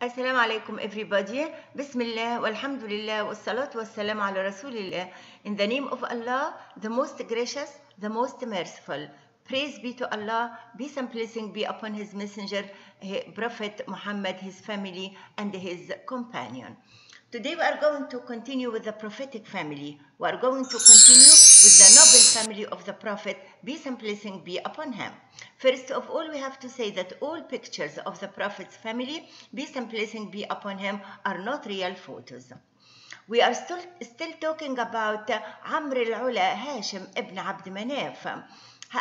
Assalamu alaikum everybody. Bismillah, walhamdulillah, wassalatu wassalamu ala rasulillah. In the name of Allah, the most gracious, the most merciful. Praise be to Allah, peace and blessing be upon his messenger, Prophet Muhammad, his family, and his companion. Today we are going to continue with the prophetic family. We are going to continue with the noble family of the Prophet, peace and blessing be upon him. First of all, we have to say that all pictures of the Prophet's family, peace and blessing be upon him, are not real photos. We are still, still talking about uh, Amr al-Ula Hashim ibn Abd Manaf.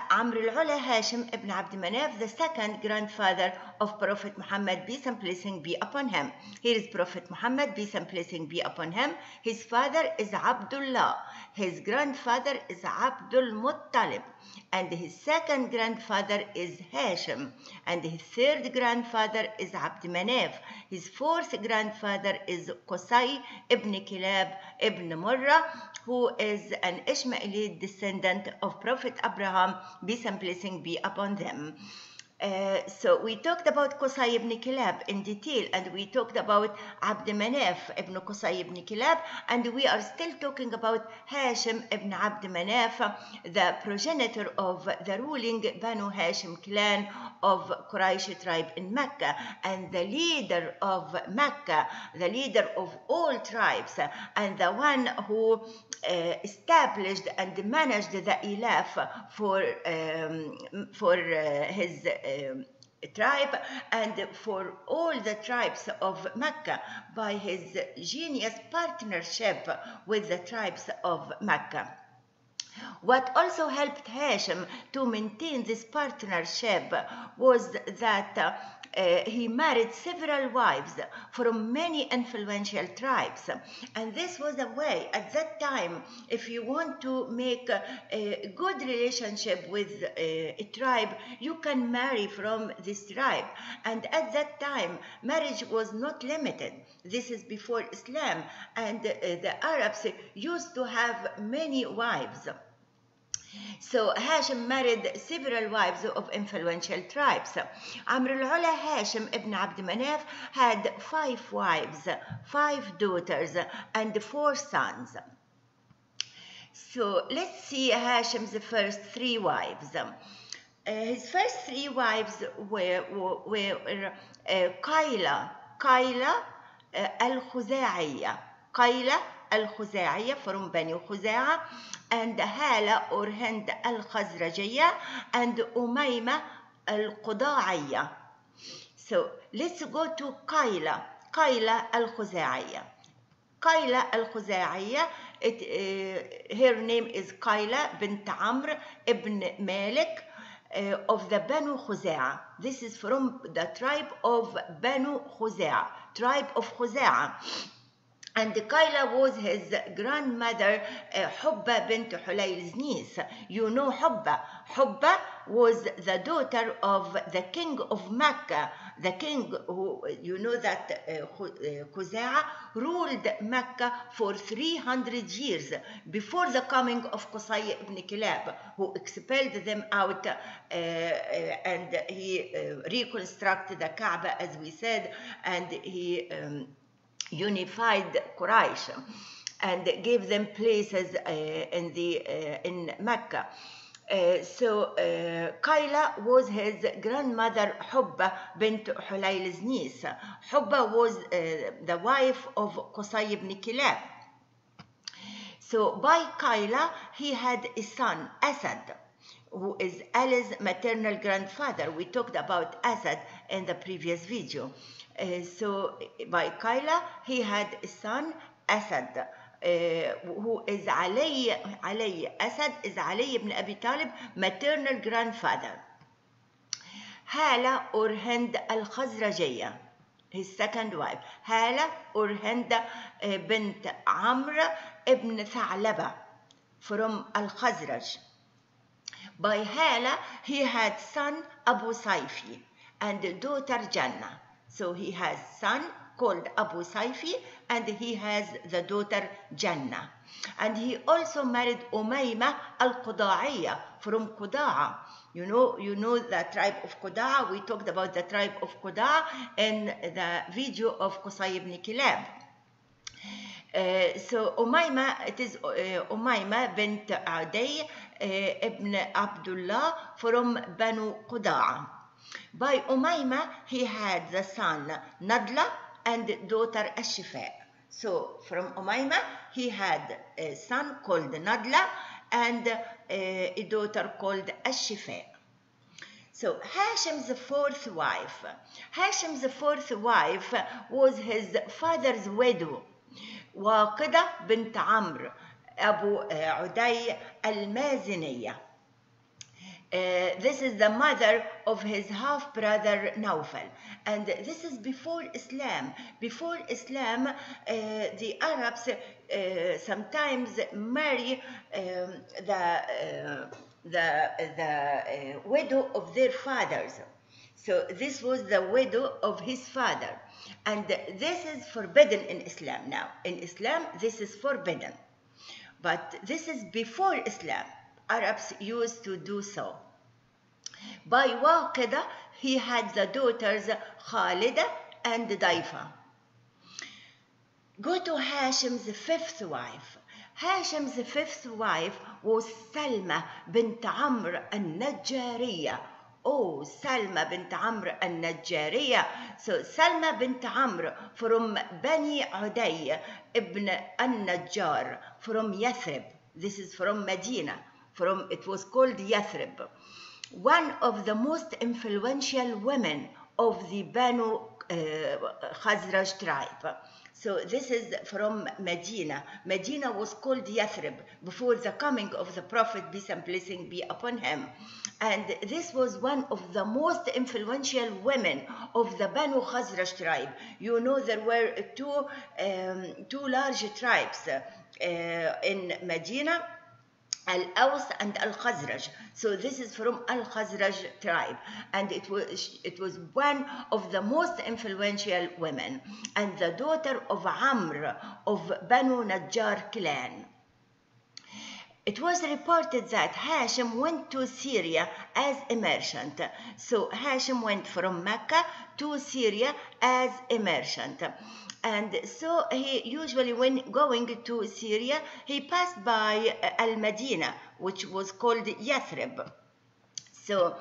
Amr al-Ula Hashim ibn Abd Manaf, the second grandfather of Prophet Muhammad, peace and blessing be upon him. Here is Prophet Muhammad, peace and blessing be upon him. His father is Abdullah. His grandfather is Abdul Muttalib. And his second grandfather is Hashim, And his third grandfather is Abd Manaf. His fourth grandfather is Qusay ibn Kilab ibn Murrah, who is an Ishmaelite descendant of Prophet Abraham, peace and blessing be upon them. Uh, so we talked about Qusay ibn Kilab in detail and we talked about Abd Manaf ibn Qusay ibn Kilab and we are still talking about Hashim ibn Abd Manaf, the progenitor of the ruling Banu Hashim clan of Quraysh tribe in Mecca and the leader of Mecca, the leader of all tribes and the one who established and managed the Ilaf for, um, for uh, his um, tribe and for all the tribes of Mecca by his genius partnership with the tribes of Mecca. What also helped Hashim to maintain this partnership was that uh, he married several wives from many influential tribes. And this was a way, at that time, if you want to make a, a good relationship with a, a tribe, you can marry from this tribe. And at that time, marriage was not limited. This is before Islam. And uh, the Arabs used to have many wives. So Hashim married several wives of influential tribes. Amr al-Ula Hashim ibn Abd Manaf had five wives, five daughters, and four sons. So let's see Hashim's first three wives. Uh, his first three wives were, were, were uh, Qayla, Qayla uh, al-Khuzaiya, Qayla al-Khuzaiya from Bani Khuza'a and Hala or Hind al-Khazrajiyya and Umayma al-Quda'iyya. So let's go to Qayla, Qayla al-Khuzaiya. Qayla al-Khuzaiya, it, uh, her name is Qayla bint Amr ibn Malik uh, of the Banu Khuza'a. This is from the tribe of Banu Khuza'a, tribe of Khuza'a. And Qayla was his grandmother, uh, Hubba bint Hulayl's niece. You know Hubba. Hubba was the daughter of the king of Mecca. The king who, you know that uh, Khuza'a ruled Mecca for 300 years before the coming of Qusay ibn Kilab, who expelled them out uh, uh, and he uh, reconstructed the Kaaba, as we said, and he um, unified Quraysh and gave them places uh, in the uh, in Mecca. Uh, so uh, was his grandmother Hubba bint Hulayl's niece. Hubba was uh, the wife of Qusay ibn Kilab. So by Qayla he had a son Asad who is Ali's maternal grandfather. We talked about Asad in the previous video. Uh, so by Qayla, he had a son, Asad, uh, who is Ali, Ali. Asad is Ali ibn Abi Talib, maternal grandfather. Hala or Hind al-Khazrajiyya, his second wife. Hala or Hind uh, bint Amr ibn Tha'laba from al-Khazraj. By Hala, he had son Abu Saifi and daughter Jannah. So he has son called Abu Saifi, and he has the daughter Jannah. And he also married Umayma al-Quda'iyya from Qudaa. You know, you know the tribe of Qudaa. We talked about the tribe of Qudaa in the video of Qusay ibn Kilab. Uh, so Umayma, it is uh, Umayma bint Adi uh, ibn Abdullah from Banu Qudaa. By Umayma, he had the son Nadla and daughter Ashifa. So from Umayma, he had a son called Nadla and a daughter called Ashifa. So Hashim's fourth wife. Hashim's fourth wife was his father's widow, Waqida bint Amr Abu uh, Uday Al Mazniya. Uh, this is the mother of his half brother Naufal. And this is before Islam. Before Islam, uh, the Arabs uh, sometimes marry um, the, the, the widow of their fathers. So this was the widow of his father. And this is forbidden in Islam now. In Islam, this is forbidden. But this is before Islam. Arabs used to do so. By Waqida, he had the daughters Khalida and Daifa. Go to Hashim's fifth wife. Hashim's fifth wife was Salma bint Amr al-Najjariya. Oh, Salma bint Amr al-Najjariya. So Salma bint Amr from Bani Uday ibn al-Najjar from Yathrib. This is from Medina. From it was called Yathrib. One of the most influential women of the Banu uh, Khazraj tribe. So this is from Medina. Medina was called Yathrib before the coming of the Prophet, peace and blessing be upon him. And this was one of the most influential women of the Banu Khazraj tribe. You know there were two, um, two large tribes uh, in Medina, Al-Aws and Al-Khazraj. So this is from Al-Khazraj tribe. And it was, it was one of the most influential women and the daughter of Amr of Banu Najjar clan. It was reported that Hashim went to Syria as a merchant. So Hashim went from Mecca to Syria as a merchant. And so he usually, when going to Syria, he passed by Al Medina, which was called Yathrib. So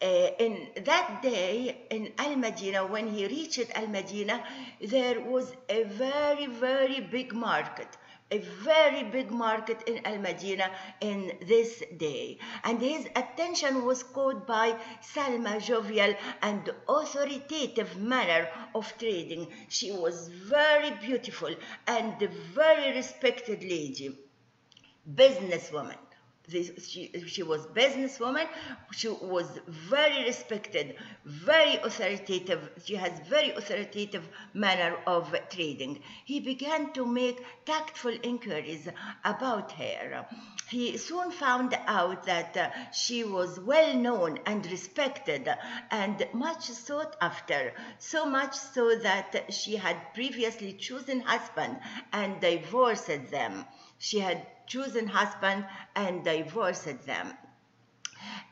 uh, in that day in Al Medina, when he reached Al Medina, there was a very, very big market a very big market in Al Medina in this day. And his attention was caught by Salma jovial and authoritative manner of trading. She was very beautiful and a very respected lady, businesswoman. This, she, she was businesswoman. She was very respected, very authoritative. She has very authoritative manner of trading. He began to make tactful inquiries about her. He soon found out that uh, she was well known and respected and much sought after, so much so that she had previously chosen husband and divorced them. She had chosen husband and divorced them.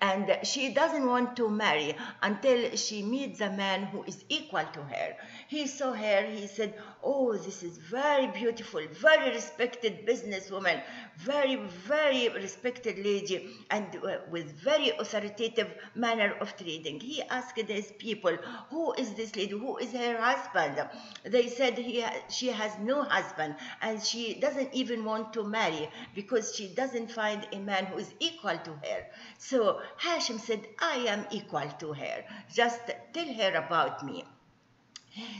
And she doesn't want to marry until she meets a man who is equal to her. He saw her, he said, Oh, this is very beautiful, very respected businesswoman, very, very respected lady, and uh, with very authoritative manner of trading. He asked his people, Who is this lady? Who is her husband? They said he, she has no husband and she doesn't even want to marry because she doesn't find a man who is equal to her. So Hashim said, I am equal to her. Just tell her about me.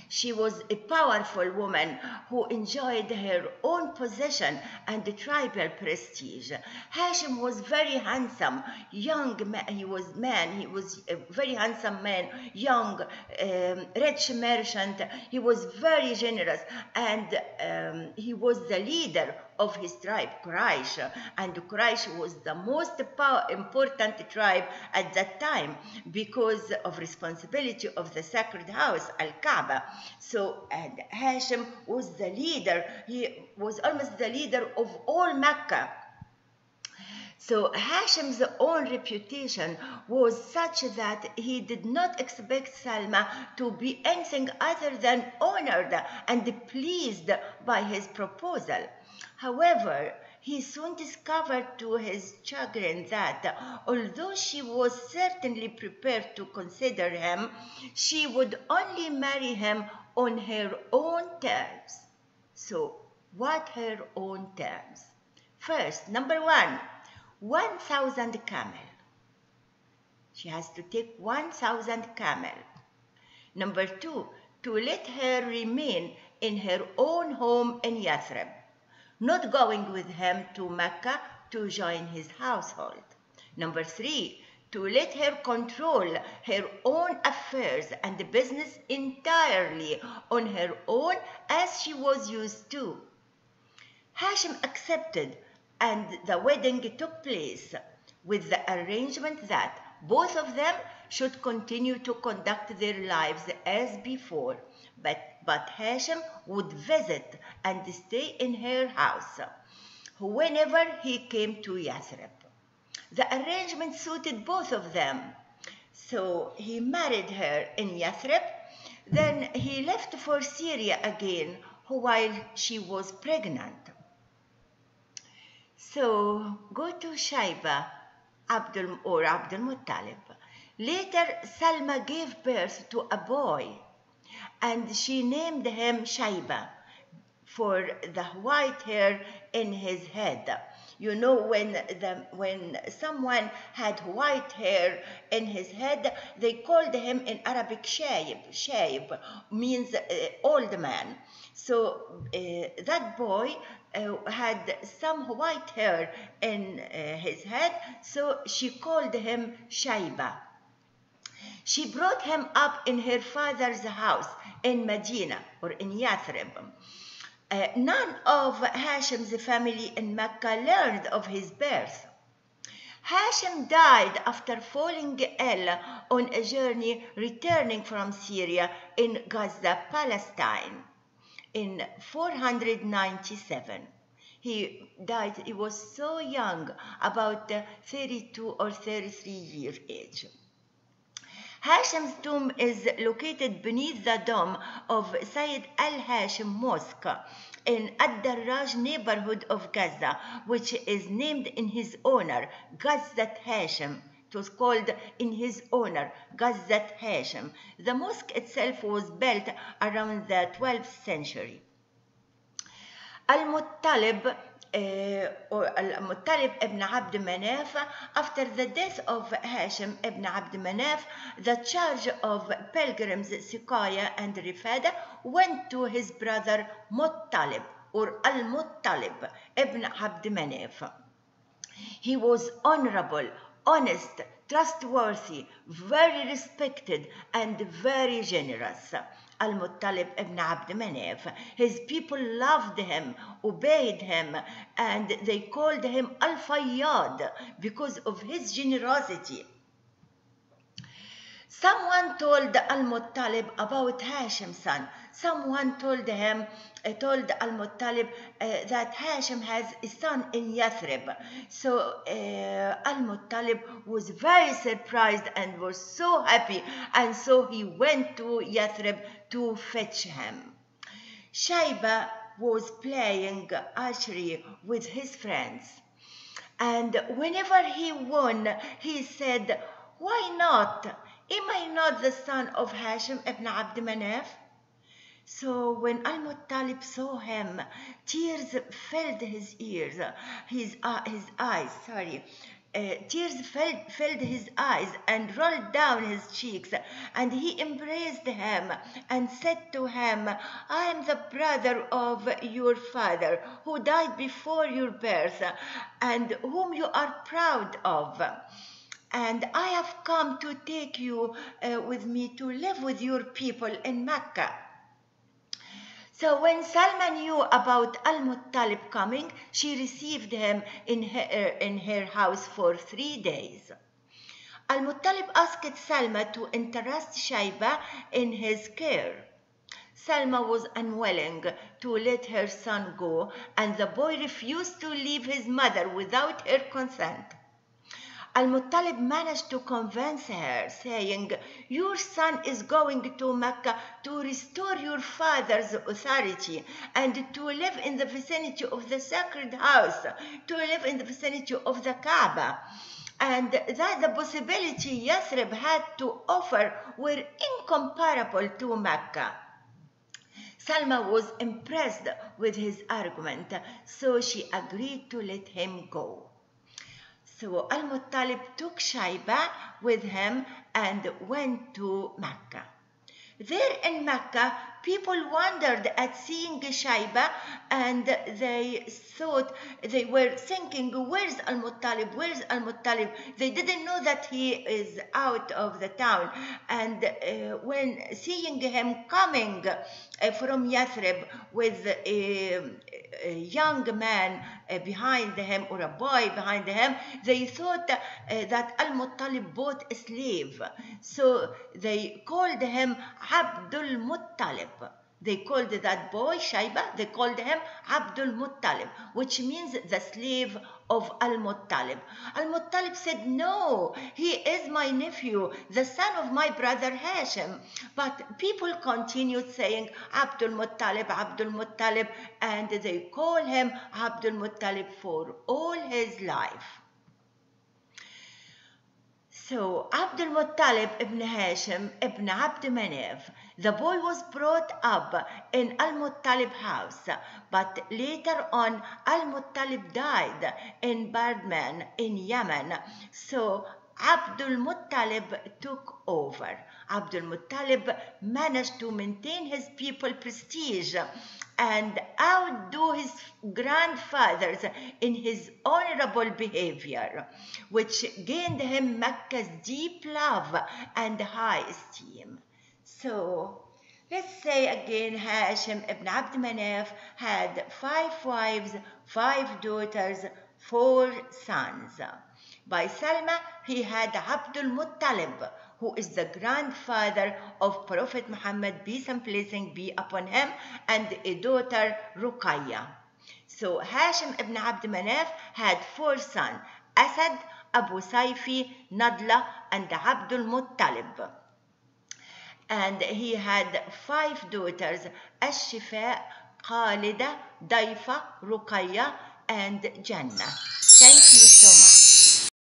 She was a powerful woman who enjoyed her own possession and the tribal prestige. Hashim was very handsome, young man. He was man. He was a very handsome man, young, um, rich merchant. He was very generous, and um, he was the leader of his tribe, Quraysh. And Quraysh was the most power, important tribe at that time because of responsibility of the sacred house, Al-Kaaba. So, and was the leader. He was almost the leader of all Mecca. So Hashim's own reputation was such that he did not expect Salma to be anything other than honored and pleased by his proposal. However, he soon discovered to his chagrin that although she was certainly prepared to consider him, she would only marry him on her own terms. So, what her own terms? First, number one, 1,000 camel. She has to take 1,000 camel. Number two, to let her remain in her own home in Yathrib, not going with him to Mecca to join his household. Number three, to let her control her own affairs and business entirely on her own as she was used to. Hashim accepted and the wedding took place with the arrangement that both of them should continue to conduct their lives as before, but, but Hashim would visit and stay in her house whenever he came to Yathrib. The arrangement suited both of them. So he married her in Yathrib, then he left for Syria again while she was pregnant. So go to Shaiba Abdul, or Abdul Muttalib. Later, Salma gave birth to a boy and she named him Shaiba for the white hair in his head. You know, when, the, when someone had white hair in his head, they called him in Arabic Shaib. Shaib means uh, old man. So uh, that boy uh, had some white hair in uh, his head, so she called him Shaiba. She brought him up in her father's house in Medina or in Yathrib. Uh, none of Hashim's family in Mecca learned of his birth. Hashim died after falling ill on a journey returning from Syria in Gaza, Palestine in 497. He died, he was so young, about 32 or 33 years age. Hashim's tomb is located beneath the dome of Sayyid al-Hashim Mosque in Ad-Darraj neighborhood of Gaza, which is named in his honor, Gazat Hashim. It was called in his honor, Gazat Hashim. The mosque itself was built around the 12th century. Al-Muttalib or Al-Muttalib ibn Abd Manaf, after the death of Hashim ibn Abd Manaf, the charge of pilgrims Sikaya and Rifada went to his brother Muttalib or Al-Muttalib ibn Abd Manaf. He was honorable, honest, trustworthy, very respected, and very generous. Al-Muttalib ibn Abd Manaf. His people loved him, obeyed him, and they called him Al-Fayyad because of his generosity. Someone told Al-Muttalib about Hashim's son. Someone told him, uh, told Al-Muttalib uh, that Hashim has a son in Yathrib. So uh, Al-Muttalib was very surprised and was so happy. And so he went to Yathrib to fetch him. Shaiba was playing archery with his friends. And whenever he won, he said, Why not? Am I not the son of Hashim ibn Abd Manaf? So when Al-Muttalib saw him, tears filled his ears, his, uh, his eyes, sorry. Uh, tears filled, filled his eyes and rolled down his cheeks, and he embraced him and said to him, I am the brother of your father who died before your birth and whom you are proud of and I have come to take you uh, with me to live with your people in Mecca. So when Salma knew about Al-Muttalib coming, she received him in her, in her house for three days. Al-Muttalib asked Salma to interest Shaiba in his care. Salma was unwilling to let her son go, and the boy refused to leave his mother without her consent. Al-Muttalib managed to convince her, saying, Your son is going to Mecca to restore your father's authority and to live in the vicinity of the sacred house, to live in the vicinity of the Kaaba. And that the possibility Yathrib had to offer were incomparable to Mecca. Salma was impressed with his argument, so she agreed to let him go. So Al-Muttalib took Shaiba with him and went to Mecca. There in Mecca, people wondered at seeing Shaiba and they thought, they were thinking, where's Al-Muttalib, where's Al-Muttalib? They didn't know that he is out of the town. And uh, when seeing him coming uh, from Yathrib with a, a young man uh, behind him or a boy behind him, they thought uh, that Al-Muttalib bought a slave. So they called him Abdul Muttalib. They called that boy Shaiba, they called him Abdul Muttalib, which means the slave of Al Muttalib. Al Muttalib said, No, he is my nephew, the son of my brother Hashim. But people continued saying Abdul Muttalib, Abdul Muttalib, and they call him Abdul Muttalib for all his life. So Abdul Muttalib ibn Hashim ibn Abd Manaf, the boy was brought up in Al Muttalib house, but later on Al Muttalib died in Bardman in Yemen. So Abdul Muttalib took over. Abdul Muttalib managed to maintain his people prestige and outdo his grandfathers in his honorable behavior, which gained him Mecca's deep love and high esteem. So, let's say again Hashim ibn Abd Manaf had five wives, five daughters, four sons. By Salma, he had Abdul Muttalib, who is the grandfather of Prophet Muhammad, peace and blessing be upon him, and a daughter, Ruqayya. So Hashim ibn Abd Manaf had four sons, Asad, Abu Saifi, Nadla, and Abdul Muttalib. And he had five daughters, Ash-Shifa, Khalida, Daifa, Ruqayya, and Jannah. Thank you so much.